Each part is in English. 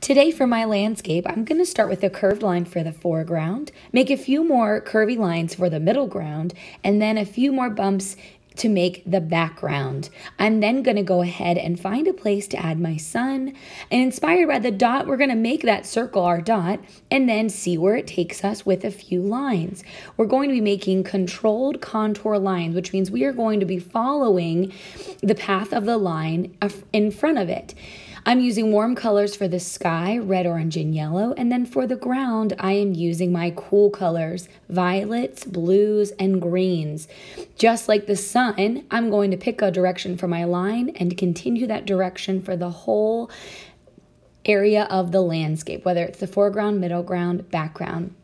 Today for my landscape, I'm going to start with a curved line for the foreground, make a few more curvy lines for the middle ground, and then a few more bumps to make the background. I'm then going to go ahead and find a place to add my sun. And inspired by the dot, we're going to make that circle our dot and then see where it takes us with a few lines. We're going to be making controlled contour lines, which means we are going to be following the path of the line uh, in front of it. I'm using warm colors for the sky, red, orange, and yellow. And then for the ground, I am using my cool colors, violets, blues, and greens. Just like the sun, I'm going to pick a direction for my line and continue that direction for the whole area of the landscape, whether it's the foreground, middle ground, background.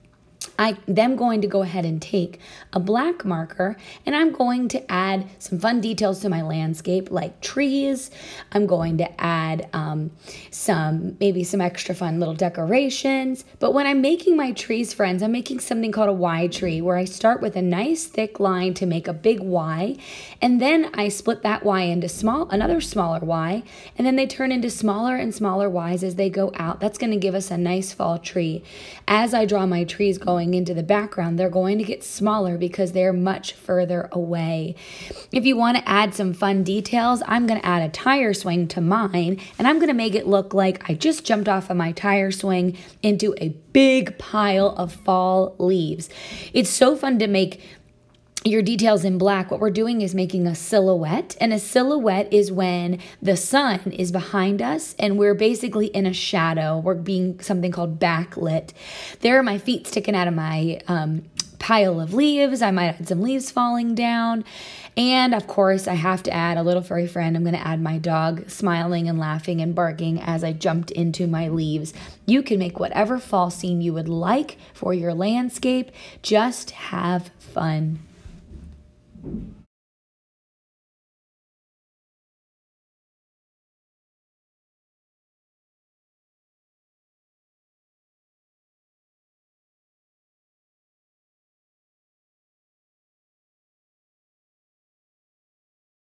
I am going to go ahead and take a black marker and I'm going to add some fun details to my landscape like trees. I'm going to add um, some, maybe some extra fun little decorations. But when I'm making my trees, friends, I'm making something called a Y tree where I start with a nice thick line to make a big Y. And then I split that Y into small, another smaller Y. And then they turn into smaller and smaller Ys as they go out. That's going to give us a nice fall tree. As I draw my trees going going into the background, they're going to get smaller because they're much further away. If you want to add some fun details, I'm going to add a tire swing to mine and I'm going to make it look like I just jumped off of my tire swing into a big pile of fall leaves. It's so fun to make your details in black, what we're doing is making a silhouette. And a silhouette is when the sun is behind us and we're basically in a shadow. We're being something called backlit. There are my feet sticking out of my um, pile of leaves. I might add some leaves falling down. And of course, I have to add a little furry friend. I'm going to add my dog smiling and laughing and barking as I jumped into my leaves. You can make whatever fall scene you would like for your landscape. Just have fun. Thank you.